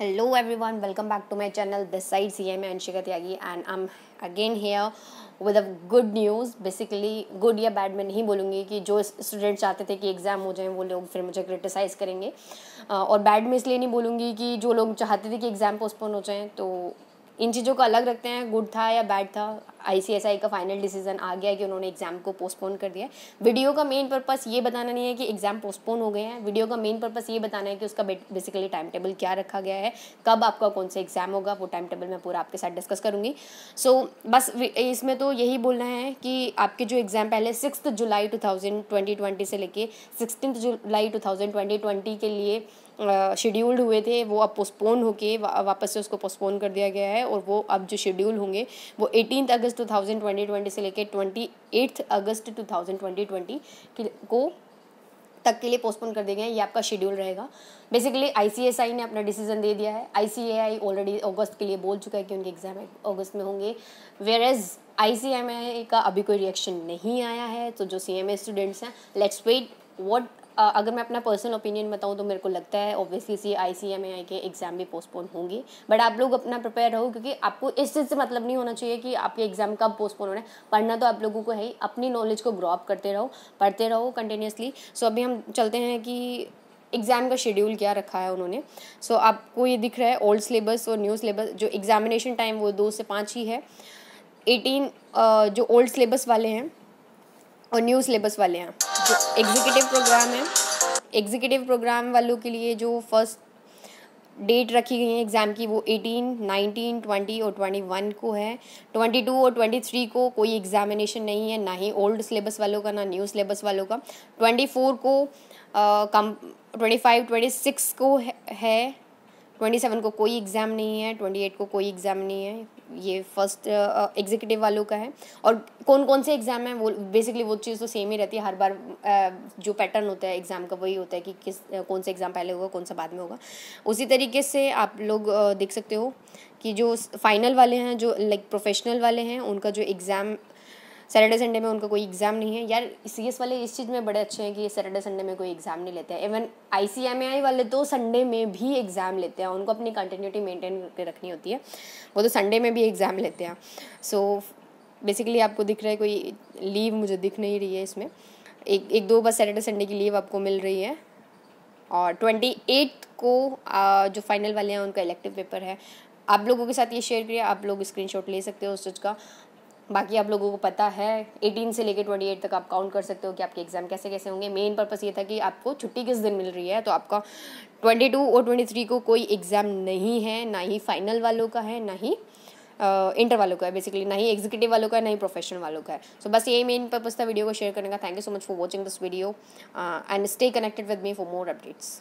Hello everyone welcome back to my channel this side C M Anshika Tyagi and I am again here with a good news basically good या bad मैं नहीं बोलूँगी कि जो students चाहते थे कि एग्ज़ाम हो जाएँ, वो लोग फिर मुझे क्रिटिसाइज करेंगे। और बैड में इसलिए नहीं बोलूँगी कि जो लोग चाहते थे कि एग्ज़ाम पोस्टपोन हो जाएँ तो इन चीज़ों को अलग रखते हैं गुड था या बैड था। आईसीएसआई का फाइनल डिसीज़न आ गया कि उन्होंने एग्ज़ाम को पोस्टपोन कर दिया वीडियो का मेन पर्पस ये बताना नहीं है कि एग्ज़ाम पोस्टपोन हो गए हैं। वीडियो का मेन पर्पस ये बताना है कि उसका बेसिकली टाइम टेबल क्या रखा गया है। कब आपका कौन सा एग्ज़ाम होगा वो टाइम टेबल मैं पूरा आपके साथ डिस्कस करूँगी। सो so, बस इसमें तो यही बोलना है कि आपके जो एग्ज़ाम पहले सिक्स जुलाई टू से लेके सिक्सटीन जुलाई टू के लिए शेड्यूल्ड uh, हुए थे वो अब पोस्टपोन होके वा, वापस से उसको पोस्टपोन कर दिया गया है और वो अब जो शेड्यूल होंगे वो एटीन अगस्त ट्वेंटी ट्वेंटी से लेकर ट्वेंटी एट्थ अगस्त टू थाउज़ेंड ट्वेंटी ट्वेंटी को तक के लिए पोस्टपोन कर दिए गए ये आपका शेड्यूल रहेगा। बेसिकली आईसीएसआई ने अपना डिसीज़न दे दिया है। आईसीएआई ऑलरेडी अगस्त के लिए बोल चुका है कि उनके एग्ज़ाम अगस्त में होंगे। वेयर एज आई का अभी कोई रिएक्शन नहीं आया है तो जो सी स्टूडेंट्स हैं लेट्स वेट वॉट अगर मैं अपना पर्सनल ओपिनियन बताऊँ तो मेरे को लगता है obviously C I C M A आई के एग्ज़ाम भी पोस्टपोन होंगे। बट आप लोग अपना प्रिपेयर रहो क्योंकि आपको इस चीज़ से मतलब नहीं होना चाहिए कि आपके एग्ज़ाम कब पोस्टपोन हो रहे हैं। पढ़ना तो आप लोगों को है ही। अपनी नॉलेज को ग्रो अप करते रहो पढ़ते रहो कंटिन्यूसली सो अभी हम चलते हैं कि एग्ज़ाम का शेड्यूल क्या रखा है उन्होंने। सो so, आपको ये दिख रहा है ओल्ड सिलेबस और न्यू सिलेबस जो एग्जामिनेशन टाइम वो दो से पाँच ही है। एटीन जो ओल्ड सिलेबस वाले हैं और न्यू सिलेबस वाले हैं। एग्जीक्यूटिव प्रोग्राम है। एग्जीक्यूटिव प्रोग्राम वालों के लिए जो फ़र्स्ट डेट रखी गई है एग्ज़ाम की, वो एटीन, नाइनटीन, ट्वेंटी और ट्वेंटी वन को है। ट्वेंटी टू और ट्वेंटी थ्री को कोई एग्ज़ामिनेशन नहीं है, ना ही ओल्ड सिलेबस वालों का, ना न्यू सिलेबस वालों का। ट्वेंटी फोर को कम, ट्वेंटी फाइव, ट्वेंटी सिक्स को है। ट्वेंटी सेवन को कोई एग्ज़ाम नहीं है ट्वेंटी एट को कोई एग्ज़ाम नहीं है ये फ़र्स्ट एग्जीक्यूटिव वालों का है। और कौन कौन से एग्ज़ाम है वो बेसिकली वो चीज़ तो सेम ही रहती है हर बार uh, जो पैटर्न होता है एग्ज़ाम का वही होता है कि किस uh, कौन सा एग्ज़ाम पहले होगा कौन सा बाद में होगा। उसी तरीके से आप लोग uh, देख सकते हो कि जो फाइनल वाले हैं जो लाइक प्रोफेशनल वाले हैं उनका जो एग्ज़ाम सैटरडे संडे में उनका कोई एग्ज़ाम नहीं है। यार सी एस वाले इस चीज़ में बड़े अच्छे हैं कि सैटरडे संडे में कोई एग्ज़ाम नहीं लेते हैं। इवन आई वाले तो संडे में भी एग्ज़ाम लेते हैं। उनको अपनी कंटिन्यूटी मेंटेन करके रखनी होती है। वो तो संडे में भी एग्ज़ाम लेते हैं। सो so, बेसिकली आपको दिख रहा है कोई लीव मुझे दिख नहीं रही है इसमें। एक एक दो बस सैटरडे संडे की लीव आपको मिल रही है। और ट्वेंटी एट को आ, जो फाइनल वाले हैं उनका इलेक्टिव पेपर है। आप लोगों के साथ ये शेयर करिए। आप लोग स्क्रीनशॉट ले सकते हो उस चीज़ का। बाकी आप लोगों को पता है एटीन से लेकर ट्वेंटी एट तक आप काउंट कर सकते हो कि आपके एग्ज़ाम कैसे कैसे होंगे। मेन पर्पस ये था कि आपको छुट्टी किस दिन मिल रही है तो आपका ट्वेंटी टू और ट्वेंटी थ्री को कोई एग्ज़ाम नहीं है ना ही फाइनल वालों का है ना ही इंटर वालों का है बेसिकली ना ही एग्जीक्यूटिव वालों का है ना ही प्रोफेशनल वालों का है। सो so, बस यही मेन पर्पज था वीडियो को शेयर करने का। Thank you so much for watching this video and stay connected with me for more updates